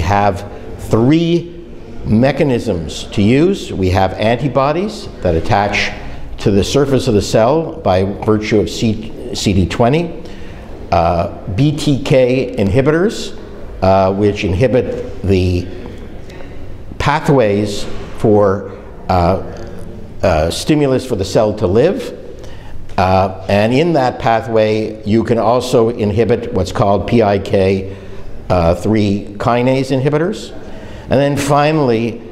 have three mechanisms to use. We have antibodies that attach to the surface of the cell by virtue of C CD20, uh, BTK inhibitors, uh, which inhibit the pathways for uh, uh, stimulus for the cell to live. Uh, and in that pathway, you can also inhibit what's called PIK3 kinase inhibitors. And then finally,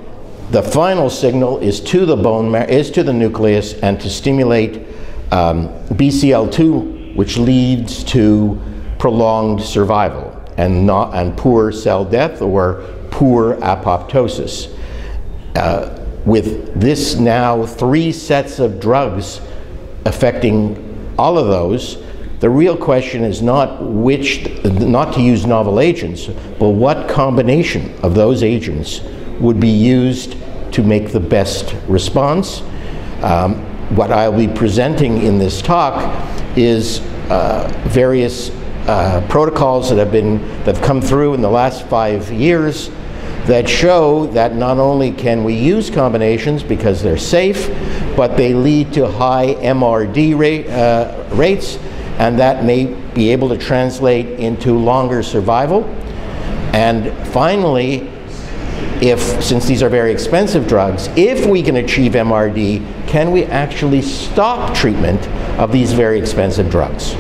the final signal is to the bone marrow, is to the nucleus and to stimulate um, BCL2, which leads to prolonged survival and not and poor cell death or poor apoptosis. Uh, with this now three sets of drugs affecting all of those, the real question is not which, not to use novel agents, but what combination of those agents would be used to make the best response. Um, what I'll be presenting in this talk is uh, various uh, protocols that have been that have come through in the last five years that show that not only can we use combinations because they're safe, but they lead to high MRD rate, uh, rates and that may be able to translate into longer survival. And finally, if, since these are very expensive drugs, if we can achieve MRD, can we actually stop treatment of these very expensive drugs?